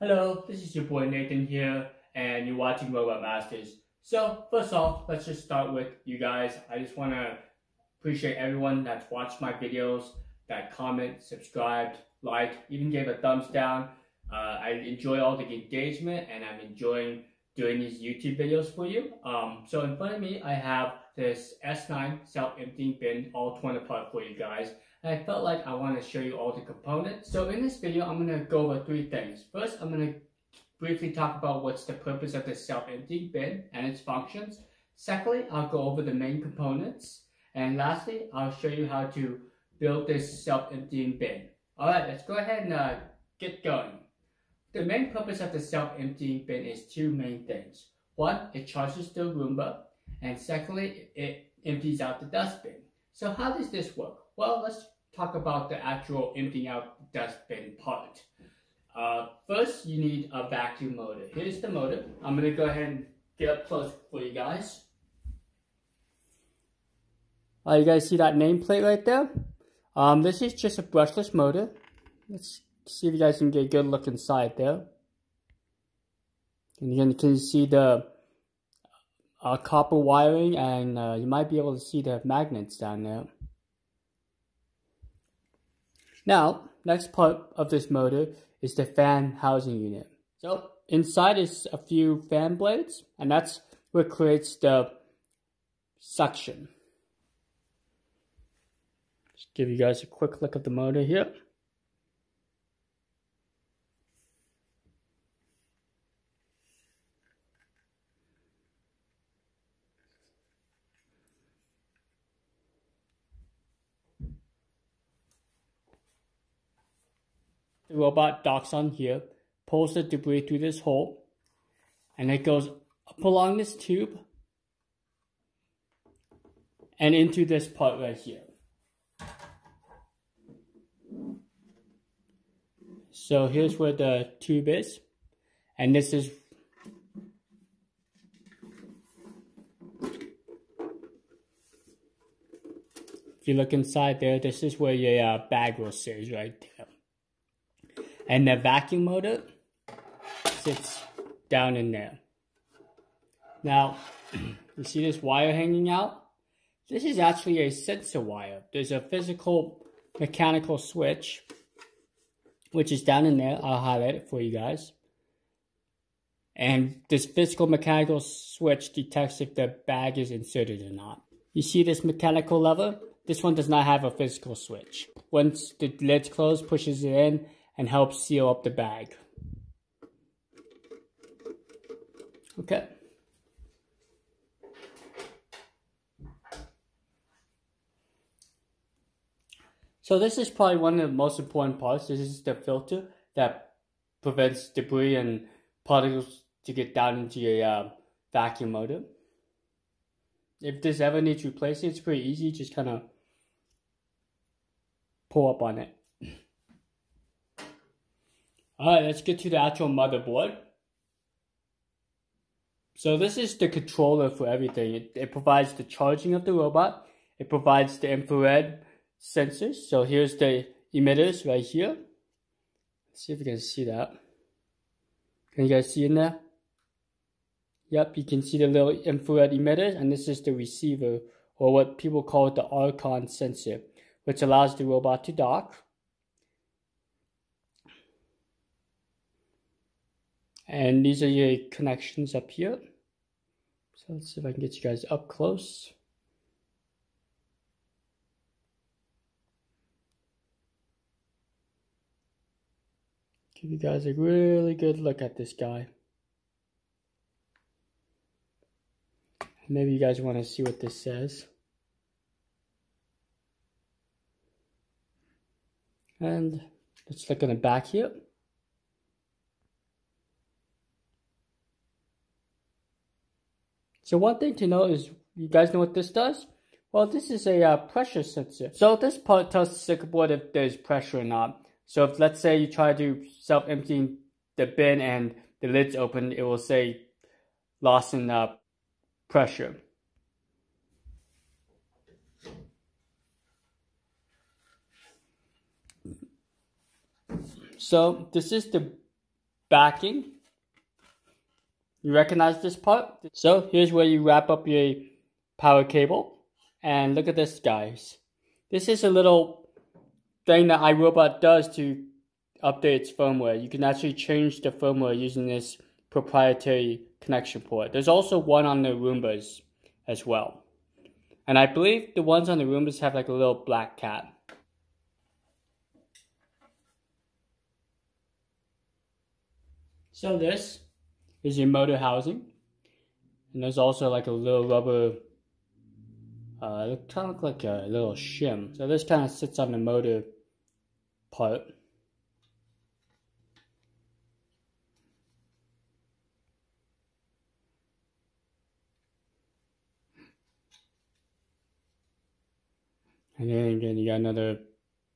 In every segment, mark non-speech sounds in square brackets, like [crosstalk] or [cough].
Hello, this is your boy Nathan here, and you're watching Robot Masters. So, first off, let's just start with you guys. I just want to appreciate everyone that's watched my videos, that comment, subscribed, liked, even gave a thumbs down. Uh, I enjoy all the engagement, and I'm enjoying doing these YouTube videos for you. Um, so in front of me, I have this S9 self-emptying bin all torn apart for you guys. And I felt like I want to show you all the components. So in this video, I'm going to go over three things. First, I'm going to briefly talk about what's the purpose of the self-emptying bin and its functions. Secondly, I'll go over the main components. And lastly, I'll show you how to build this self-emptying bin. Alright, let's go ahead and uh, get going. The main purpose of the self-emptying bin is two main things. One, it charges the Roomba, and secondly, it empties out the dustbin. So how does this work? Well, let's talk about the actual emptying out dustbin part. Uh, first, you need a vacuum motor. Here's the motor. I'm going to go ahead and get up close for you guys. Uh, you guys see that nameplate right there? Um, this is just a brushless motor. Let's see if you guys can get a good look inside there. And you can see the uh, copper wiring and uh, you might be able to see the magnets down there. Now, next part of this motor is the fan housing unit. So inside is a few fan blades and that's what creates the suction. Just give you guys a quick look at the motor here. The robot docks on here, pulls the debris through this hole, and it goes up along this tube and into this part right here. So here's where the tube is, and this is if you look inside there, this is where your uh, bag will sit right there. And the vacuum motor sits down in there. Now, [clears throat] you see this wire hanging out? This is actually a sensor wire. There's a physical mechanical switch, which is down in there. I'll highlight it for you guys. And this physical mechanical switch detects if the bag is inserted or not. You see this mechanical lever? This one does not have a physical switch. Once the lid's closed, pushes it in, and help seal up the bag. Okay. So this is probably one of the most important parts. This is the filter that prevents debris and particles to get down into your uh, vacuum motor. If this ever needs replacing, it's pretty easy. Just kind of pull up on it. Alright, let's get to the actual motherboard. So this is the controller for everything. It, it provides the charging of the robot. It provides the infrared sensors. So here's the emitters right here. Let's see if you can see that. Can you guys see in there? Yep, you can see the little infrared emitters and this is the receiver or what people call the Archon sensor, which allows the robot to dock. And these are your connections up here. So let's see if I can get you guys up close. Give you guys a really good look at this guy. Maybe you guys want to see what this says. And let's look in the back here. So one thing to know is, you guys know what this does? Well, this is a uh, pressure sensor. So this part tells the circuit board if there's pressure or not. So if let's say you try to self-empty the bin and the lid's open, it will say loss in uh, pressure. So this is the backing. You recognize this part? So here's where you wrap up your power cable. And look at this, guys. This is a little thing that iRobot does to update its firmware. You can actually change the firmware using this proprietary connection port. There's also one on the Roombas as well. And I believe the ones on the Roombas have like a little black cat. So this is your motor housing. And there's also like a little rubber, uh, kind of like a little shim. So this kind of sits on the motor part. And then again, you got another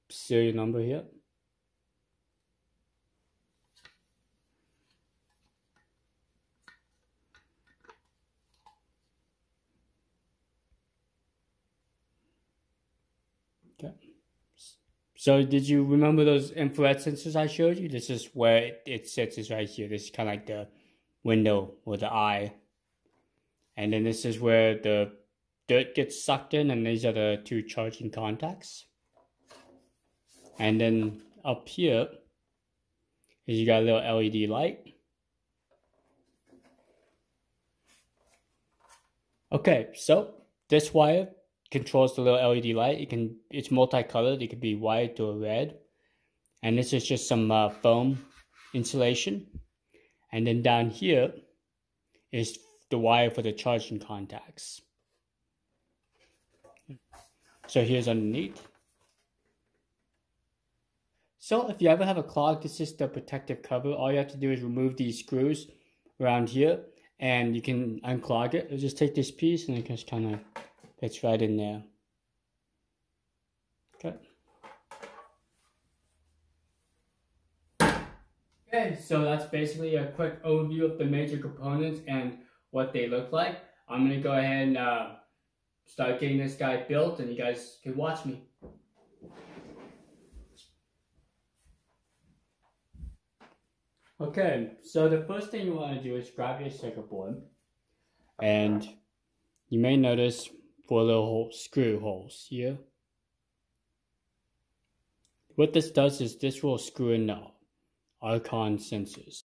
serial number here. Okay. So did you remember those infrared sensors I showed you? This is where it, it sits is right here. This is kind of like the window or the eye. And then this is where the dirt gets sucked in and these are the two charging contacts. And then up here is you got a little LED light. Okay, so this wire controls the little LED light. It can it's multicolored. It could be white or red. And this is just some uh, foam insulation. And then down here is the wire for the charging contacts. So here's underneath. So if you ever have a clog, this is the protective cover. All you have to do is remove these screws around here and you can unclog it. You just take this piece and it just kind of it's right in there. Okay. Okay, so that's basically a quick overview of the major components and what they look like. I'm going to go ahead and uh, start getting this guy built and you guys can watch me. Okay, so the first thing you want to do is grab your circuit board and you may notice little hole, screw holes here. What this does is this will screw in the Archon sensors.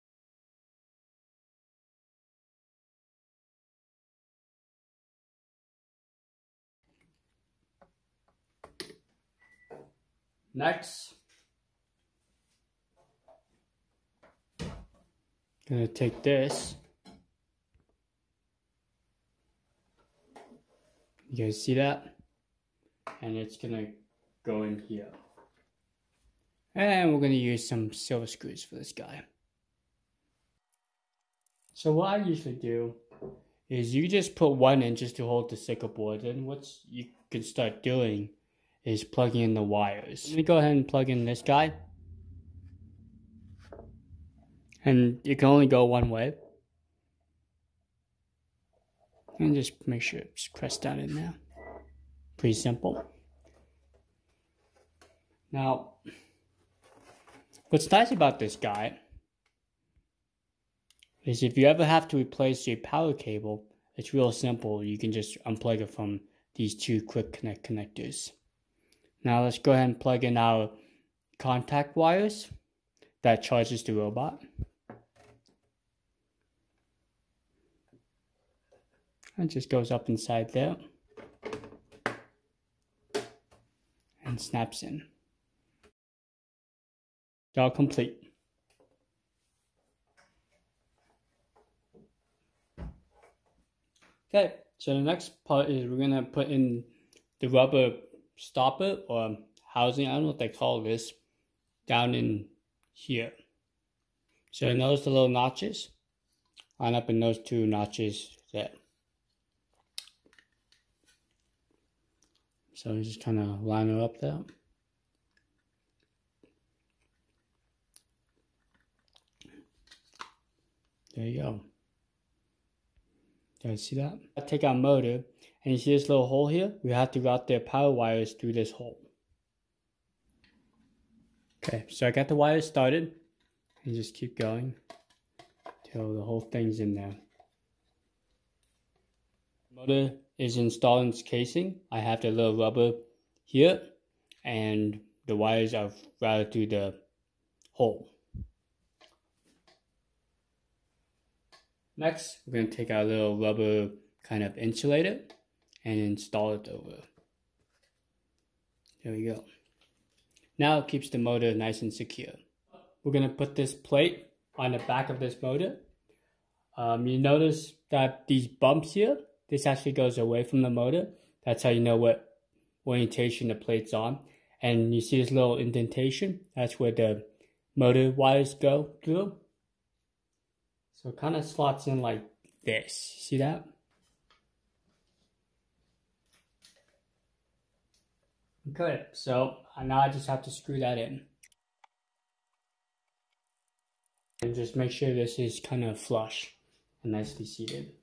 Next, gonna take this You guys see that? And it's gonna go in here. And we're gonna use some silver screws for this guy. So what I usually do is you just put one in just to hold the circuit board and what you can start doing is plugging in the wires. Let me go ahead and plug in this guy. And you can only go one way. And just make sure it's pressed down in there. Pretty simple. Now, what's nice about this guy is if you ever have to replace your power cable, it's real simple. You can just unplug it from these two quick connect connectors. Now let's go ahead and plug in our contact wires that charges the robot. It just goes up inside there and snaps in. All complete. Okay, so the next part is we're gonna put in the rubber stopper or housing, I don't know what they call this, down in here. So notice the little notches? Line up in those two notches there. So I'm just kind of line it up there. There you go. Guys see that? I take our motor and you see this little hole here? We have to route the power wires through this hole. Okay, so I got the wires started and just keep going. So the whole thing's in there. Motor is installed in its casing. I have the little rubber here and the wires are routed through the hole. Next, we're going to take our little rubber kind of insulator and install it over. There we go. Now it keeps the motor nice and secure. We're going to put this plate on the back of this motor. Um, you notice that these bumps here, this actually goes away from the motor. That's how you know what orientation the plate's on. And you see this little indentation? That's where the motor wires go through. So it kind of slots in like this. See that? Okay, so now I just have to screw that in. And just make sure this is kind of flush and nicely seated.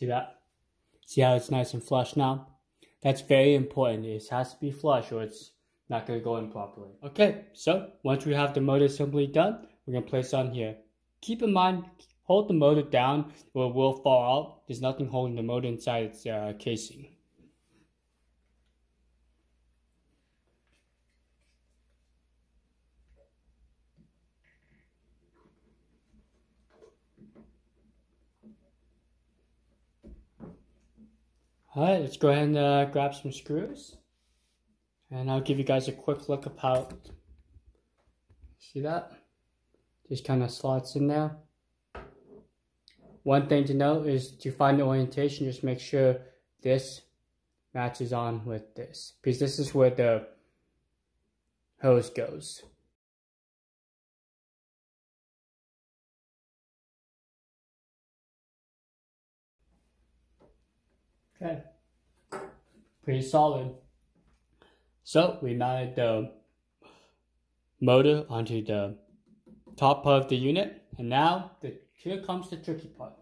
See that? See how it's nice and flush now? That's very important. It has to be flush or it's not going to go in properly. Okay, so once we have the motor assembly done, we're going to place on here. Keep in mind, hold the motor down or it will fall out. There's nothing holding the motor inside its uh, casing. Alright, let's go ahead and uh, grab some screws. And I'll give you guys a quick look about, see that? Just kind of slots in there. One thing to note is to find the orientation, just make sure this matches on with this. Because this is where the hose goes. Okay, pretty solid. So we mounted the motor onto the top part of the unit, and now the, here comes the tricky part.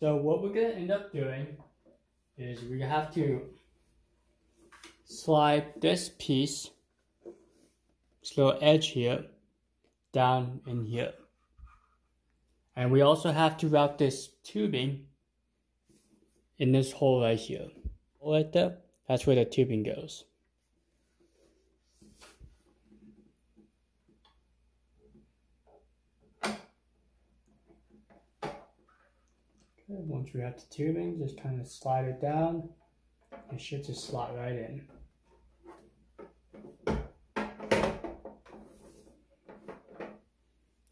So what we're gonna end up doing is we have to slide this piece, this little edge here, down in here. And we also have to route this tubing in this hole right here. Right there, that's where the tubing goes. Once we have the tubing, just kind of slide it down. It should just slot right in.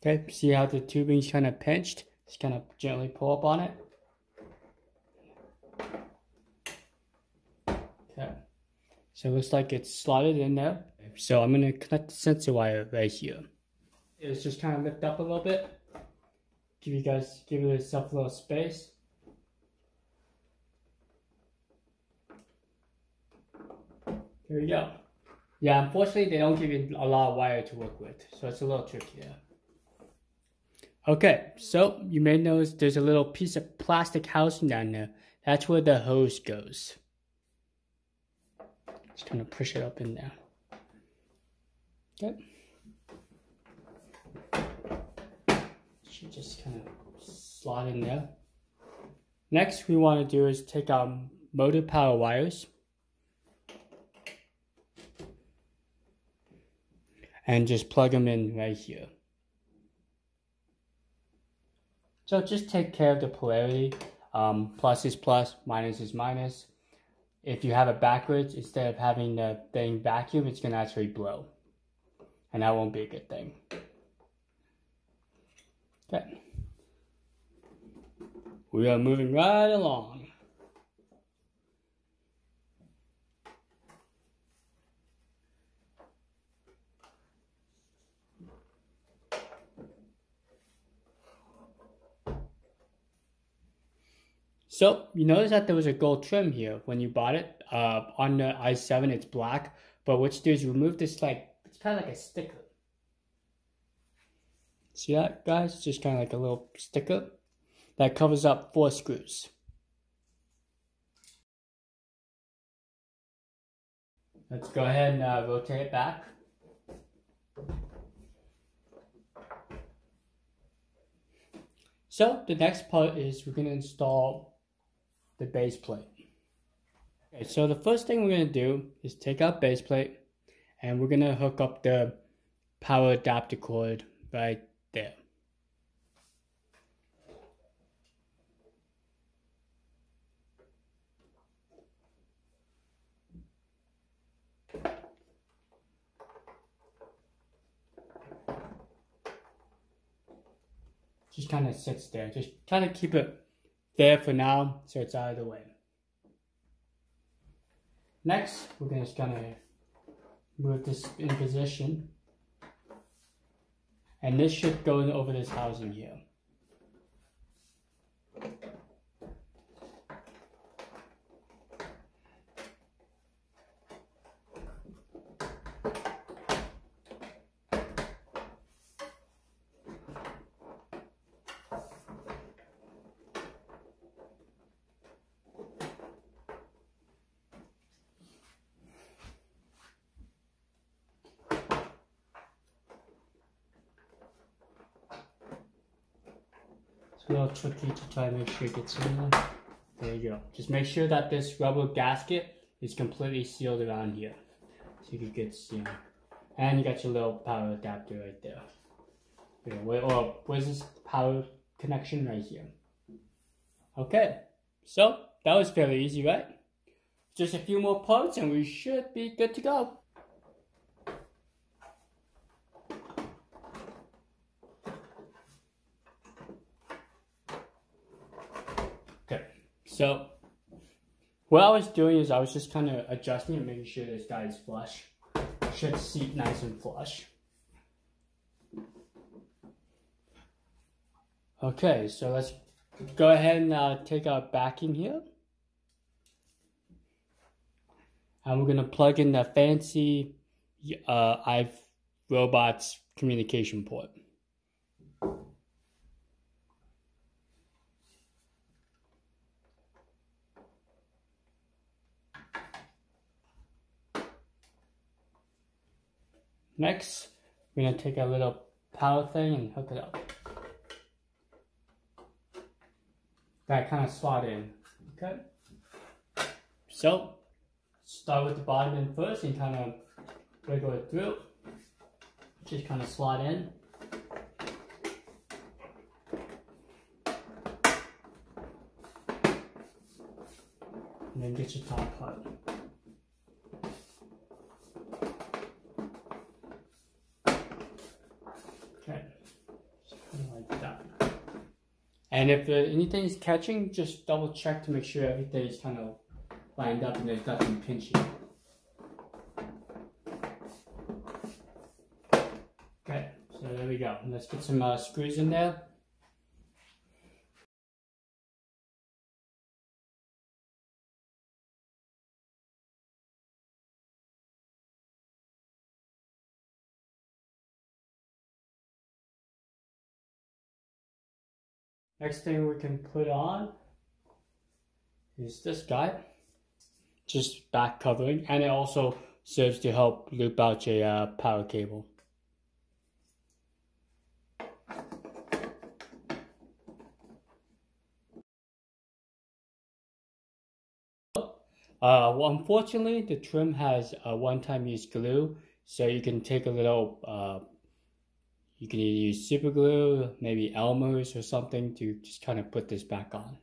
Okay, see how the tubing's kind of pinched? Just kind of gently pull up on it. Okay, so it looks like it's slotted in there. So I'm gonna connect the sensor wire right here. It's just kind of lift up a little bit. Give you guys, give yourself a little space. There you go. Yeah, unfortunately they don't give you a lot of wire to work with, so it's a little tricky there. Okay, so you may notice there's a little piece of plastic housing down there. That's where the hose goes. Just kind of push it up in there. Okay. Should just kind of slot in there. Next, we want to do is take our motor power wires and just plug them in right here. So just take care of the polarity. Um, plus is plus, minus is minus. If you have it backwards, instead of having the thing vacuum, it's going to actually blow. And that won't be a good thing. Okay. We are moving right along. So you notice that there was a gold trim here when you bought it. Uh, on the i7 it's black, but what you do is remove this like, it's kind of like a sticker. See that guys? It's just kind of like a little sticker that covers up four screws. Let's go ahead and uh, rotate it back. So the next part is we're going to install the base plate. Okay, so the first thing we're going to do is take out base plate and we're going to hook up the power adapter cord right there. just kind of sits there. Just kind of keep it there for now so it's out of the way. Next, we're going to just of move this in position. And this should go over this housing here. A little tricky to try and make sure it gets in there. There you go. Just make sure that this rubber gasket is completely sealed around here. So you can get, you know, and you got your little power adapter right there. Okay, where, oh, where's this power connection? Right here. Okay, so that was fairly easy, right? Just a few more parts and we should be good to go. So what I was doing is I was just kind of adjusting and making sure this guy is flush. Should seat nice and flush. Okay, so let's go ahead and uh, take our backing here. And we're going to plug in the fancy uh, I've robots communication port. Next, we're gonna take a little power thing and hook it up. That kind of slot in, okay? So, start with the bottom end first and kind of wiggle it through. Just kind of slot in. And then get your top part. And if uh, anything is catching, just double check to make sure everything is kind of lined up and there's nothing pinching. Okay, so there we go. Let's get some uh, screws in there. Next thing we can put on is this guy, just back covering, and it also serves to help loop out your uh, power cable. Uh, well, unfortunately, the trim has a one-time use glue, so you can take a little uh, you can either use super glue, maybe Elmer's or something to just kind of put this back on.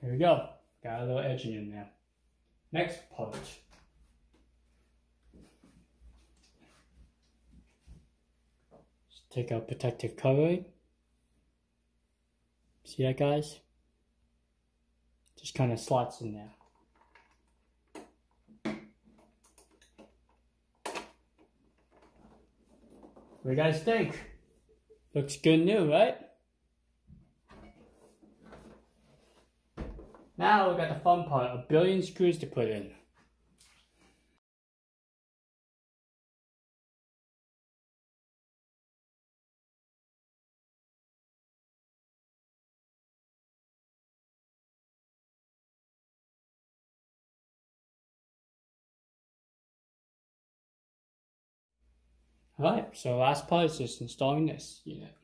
Here we go. Got a little edging in there. Next part. Just take out protective covering. See that guys? just kind of slots in there. What do you guys think? Looks good new, right? Now we got the fun part, a billion screws to put in. Alright, so last part is just installing this unit.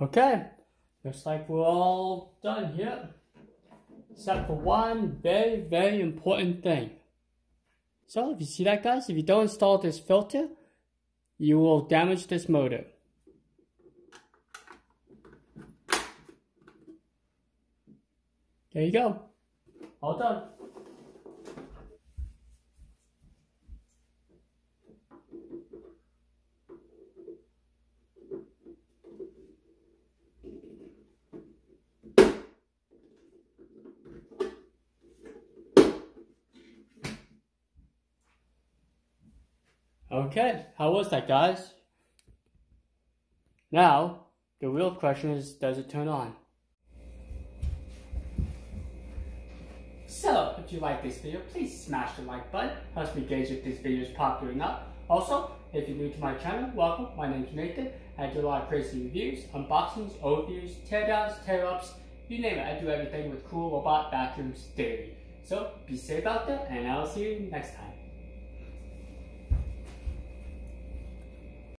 Okay, looks like we're all done here. Except for one very, very important thing. So if you see that guys, if you don't install this filter, you will damage this motor. There you go. All done. Okay, how was that, guys? Now, the real question is, does it turn on? So, if you like this video, please smash the like button. Helps me gauge if this video is popular not. Also, if you're new to my channel, welcome. My name is Nathan. I do a lot of crazy reviews, unboxings, overviews, teardowns, tear-ups, you name it. I do everything with cool robot vacuums daily. So, be safe out there, and I'll see you next time.